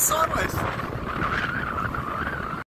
sideways.